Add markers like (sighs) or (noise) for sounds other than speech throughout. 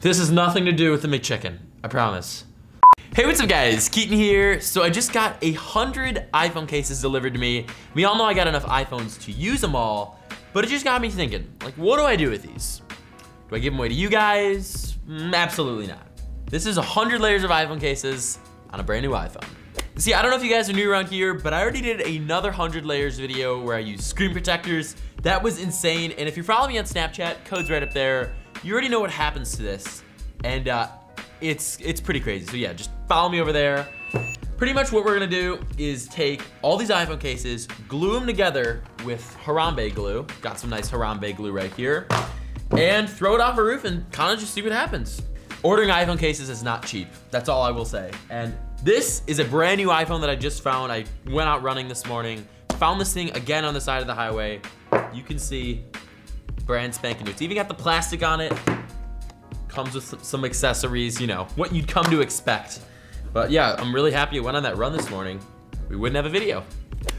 This has nothing to do with the McChicken, I promise. Hey, what's up guys? Keaton here. So I just got a hundred iPhone cases delivered to me. We all know I got enough iPhones to use them all, but it just got me thinking, like, what do I do with these? Do I give them away to you guys? Mm, absolutely not. This is a 100 layers of iPhone cases on a brand new iPhone. See, I don't know if you guys are new around here, but I already did another 100 layers video where I used screen protectors. That was insane, and if you're following me on Snapchat, code's right up there. You already know what happens to this, and uh, it's, it's pretty crazy. So yeah, just follow me over there. Pretty much what we're gonna do is take all these iPhone cases, glue them together with Harambe glue. Got some nice Harambe glue right here. And throw it off a roof and kind of just see what happens. Ordering iPhone cases is not cheap. That's all I will say. And this is a brand new iPhone that I just found. I went out running this morning, found this thing again on the side of the highway. You can see brand spanking new. It's even got the plastic on it. Comes with some accessories, you know, what you'd come to expect. But yeah, I'm really happy it went on that run this morning. We wouldn't have a video.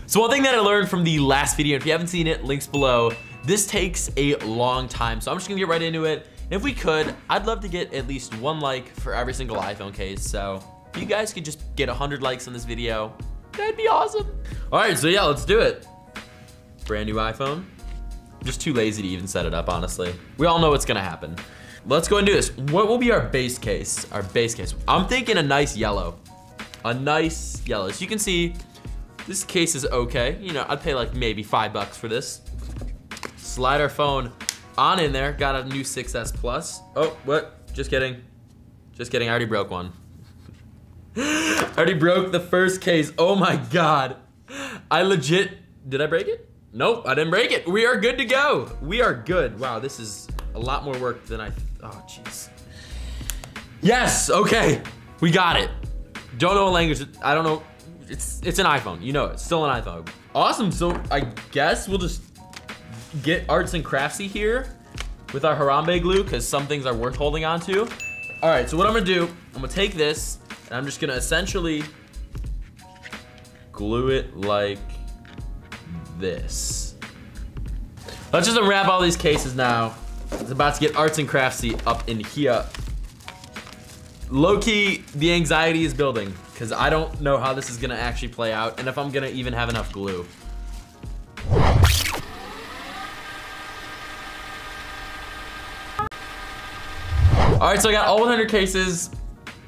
So one thing that I learned from the last video, if you haven't seen it, links below, this takes a long time. So I'm just gonna get right into it. If we could, I'd love to get at least one like for every single iPhone case. So if you guys could just get 100 likes on this video, that'd be awesome. All right, so yeah, let's do it. Brand new iPhone. Just too lazy to even set it up, honestly. We all know what's gonna happen. Let's go and do this. What will be our base case? Our base case. I'm thinking a nice yellow. A nice yellow. So you can see, this case is okay. You know, I'd pay like maybe five bucks for this. Slide our phone on in there, got a new 6S Plus. Oh, what? Just kidding. Just kidding, I already broke one. (gasps) I already broke the first case. Oh my God. I legit, did I break it? Nope, I didn't break it. We are good to go. We are good. Wow, this is a lot more work than I, oh jeez. Yes, okay, we got it. Don't know a language, I don't know. It's, it's an iPhone, you know it, still an iPhone. Awesome, so I guess we'll just get arts and craftsy here with our Harambe glue because some things are worth holding on to. All right, so what I'm gonna do, I'm gonna take this and I'm just gonna essentially glue it like this. Let's just unwrap all these cases now. It's about to get arts and craftsy up in here. Low key, the anxiety is building because I don't know how this is gonna actually play out and if I'm gonna even have enough glue. All right, so I got all 100 cases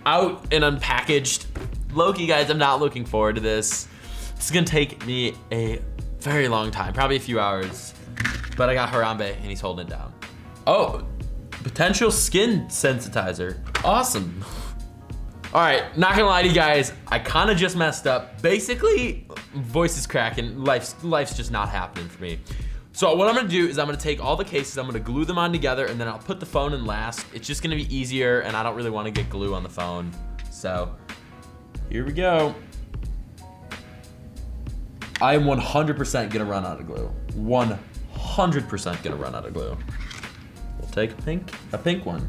out and unpackaged. Low key, guys, I'm not looking forward to this. This is gonna take me a very long time, probably a few hours. But I got Harambe and he's holding it down. Oh, potential skin sensitizer. Awesome. All right, not gonna lie to you guys, I kinda just messed up. Basically, voice is cracking, life's, life's just not happening for me. So what I'm gonna do is I'm gonna take all the cases, I'm gonna glue them on together and then I'll put the phone in last. It's just gonna be easier and I don't really wanna get glue on the phone. So here we go. I am 100% gonna run out of glue. 100% gonna run out of glue. We'll take a pink, a pink one.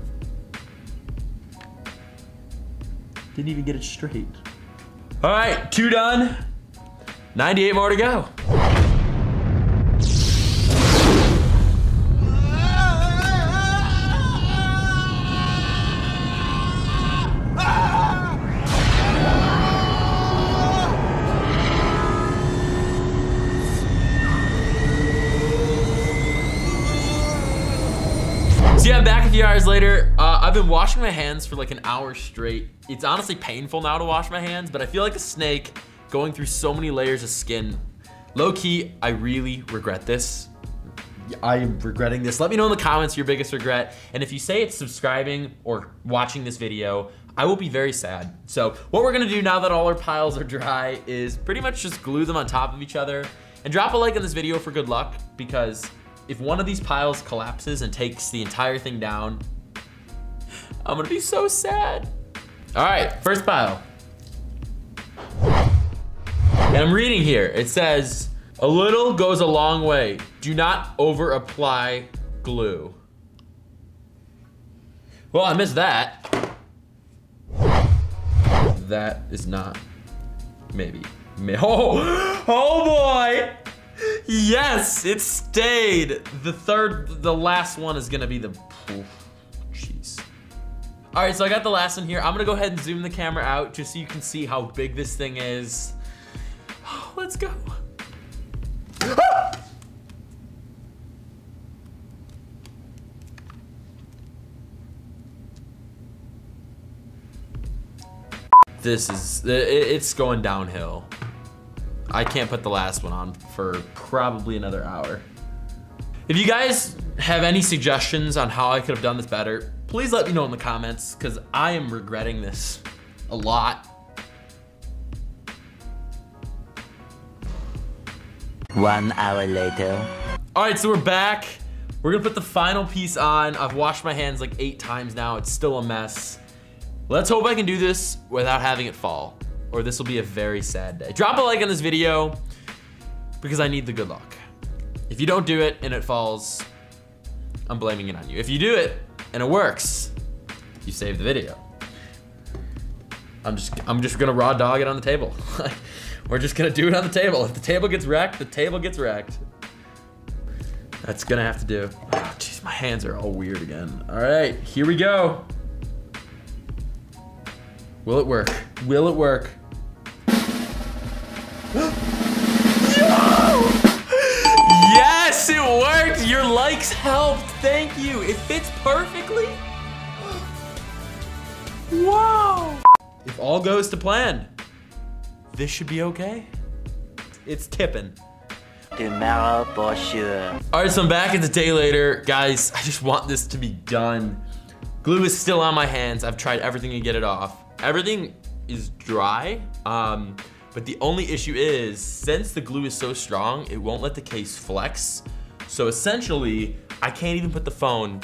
Didn't even get it straight. All right, two done. 98 more to go. Hours later. Uh, I've been washing my hands for like an hour straight. It's honestly painful now to wash my hands, but I feel like a snake going through so many layers of skin. Low key, I really regret this. I am regretting this. Let me know in the comments your biggest regret. And if you say it's subscribing or watching this video, I will be very sad. So what we're gonna do now that all our piles are dry is pretty much just glue them on top of each other and drop a like on this video for good luck because if one of these piles collapses and takes the entire thing down, I'm gonna be so sad. All right, first pile. And I'm reading here, it says, a little goes a long way. Do not over apply glue. Well, I missed that. That is not, maybe. Oh, (laughs) oh boy! Yes, it stayed. The third, the last one is gonna be the, jeez. All right, so I got the last one here. I'm gonna go ahead and zoom the camera out just so you can see how big this thing is. (sighs) Let's go. (gasps) this is, it's going downhill. I can't put the last one on for probably another hour. If you guys have any suggestions on how I could have done this better, please let me know in the comments because I am regretting this a lot. One hour later. All right, so we're back. We're gonna put the final piece on. I've washed my hands like eight times now. It's still a mess. Let's hope I can do this without having it fall or this will be a very sad day. Drop a like on this video because I need the good luck. If you don't do it and it falls, I'm blaming it on you. If you do it and it works, you save the video. I'm just I'm just gonna raw dog it on the table. (laughs) We're just gonna do it on the table. If the table gets wrecked, the table gets wrecked. That's gonna have to do. Oh, jeez, my hands are all weird again. All right, here we go. Will it work? Will it work? Yes, it worked. Your likes helped. Thank you. It fits perfectly. Wow. If all goes to plan, this should be okay. It's tipping. Tomorrow for sure. All right, so I'm back. It's a day later. Guys, I just want this to be done. Glue is still on my hands. I've tried everything to get it off. Everything is dry. Um, but the only issue is, since the glue is so strong, it won't let the case flex. So essentially, I can't even put the phone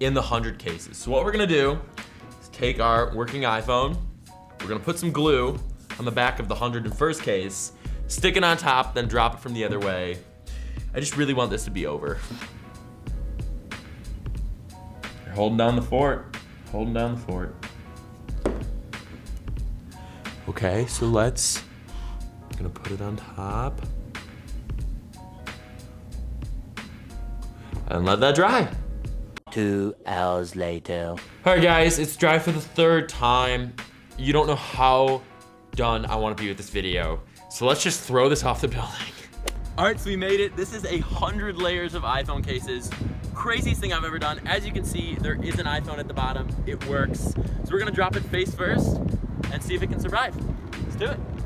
in the 100 cases. So what we're gonna do is take our working iPhone, we're gonna put some glue on the back of the 101st case, stick it on top, then drop it from the other way. I just really want this to be over. You're holding down the fort, holding down the fort. Okay, so let's gonna put it on top. And let that dry. Two hours later. All right guys, it's dry for the third time. You don't know how done I wanna be with this video. So let's just throw this off the (laughs) building. All right, so we made it. This is a hundred layers of iPhone cases. Craziest thing I've ever done. As you can see, there is an iPhone at the bottom. It works. So we're gonna drop it face first and see if it can survive. Let's do it.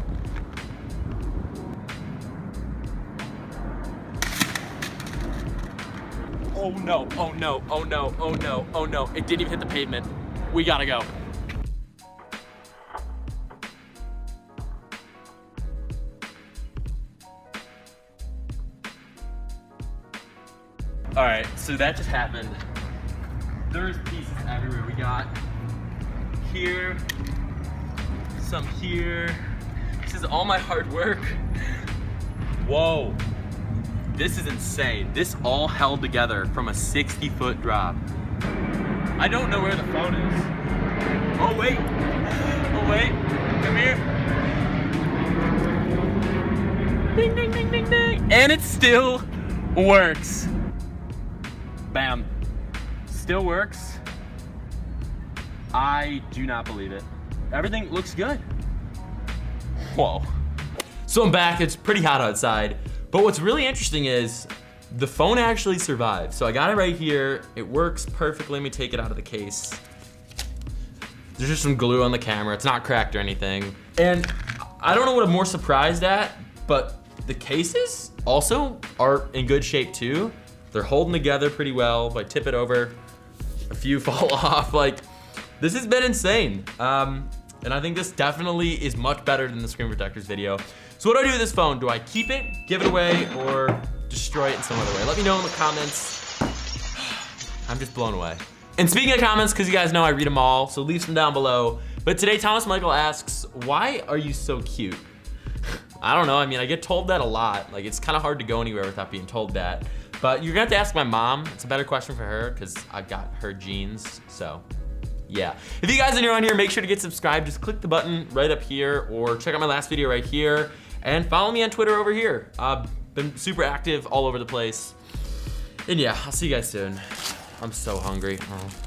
Oh no, oh no, oh no, oh no, oh no. It didn't even hit the pavement. We gotta go. All right, so that just happened. There's pieces everywhere. We got here, some here. This is all my hard work. Whoa. This is insane. This all held together from a 60 foot drop. I don't know where the phone is. Oh wait, oh wait, come here. Ding, ding, ding, ding, ding. And it still works. Bam. Still works. I do not believe it. Everything looks good. Whoa. So I'm back, it's pretty hot outside. But what's really interesting is the phone actually survived. So I got it right here. It works perfectly. Let me take it out of the case. There's just some glue on the camera. It's not cracked or anything. And I don't know what I'm more surprised at, but the cases also are in good shape too. They're holding together pretty well. If I tip it over, a few (laughs) fall off. Like, this has been insane. Um, and I think this definitely is much better than the screen protectors video. So what do I do with this phone? Do I keep it, give it away, or destroy it in some other way? Let me know in the comments. (sighs) I'm just blown away. And speaking of comments, because you guys know I read them all, so leave some down below. But today, Thomas Michael asks, why are you so cute? (laughs) I don't know, I mean, I get told that a lot. Like, it's kind of hard to go anywhere without being told that. But you're gonna have to ask my mom. It's a better question for her, because I've got her genes, so yeah. If you guys are new on here, make sure to get subscribed. Just click the button right up here, or check out my last video right here. And follow me on Twitter over here. I've been super active all over the place. And yeah, I'll see you guys soon. I'm so hungry. Oh.